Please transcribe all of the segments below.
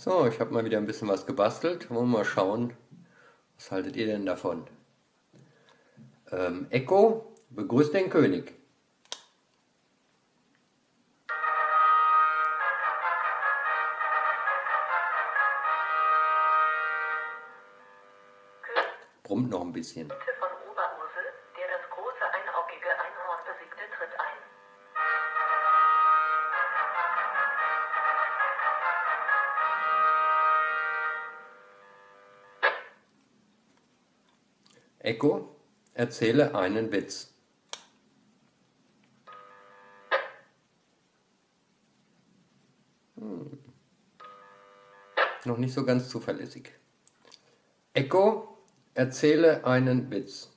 So, ich habe mal wieder ein bisschen was gebastelt. Wollen wir mal schauen, was haltet ihr denn davon? Ähm, Echo begrüßt den König. Brummt noch ein bisschen. Echo, erzähle einen Witz. Hm. Noch nicht so ganz zuverlässig. Echo, erzähle einen Witz.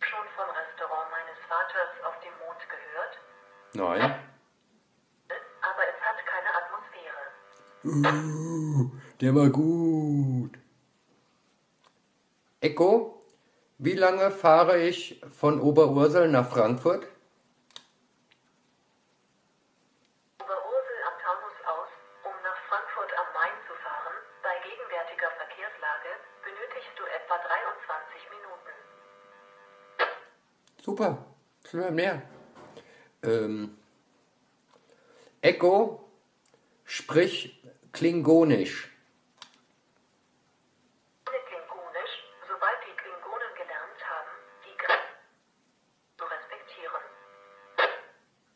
Schon vom Restaurant meines Vaters auf dem Mond gehört, Nein. aber es hat keine Atmosphäre. Uh, der war gut. Echo, wie lange fahre ich von Oberursel nach Frankfurt? Oberursel am Taunus aus, um nach Frankfurt am Main zu fahren, bei gegenwärtiger Verkehrslage, benötigst du etwa 23 Minuten. Super, schon mal mehr. Ähm, Echo, sprich Klingonisch.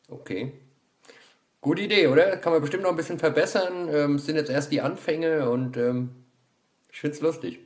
Okay. Gute Idee, oder? Kann man bestimmt noch ein bisschen verbessern. Ähm, sind jetzt erst die Anfänge und ähm, ich find's lustig.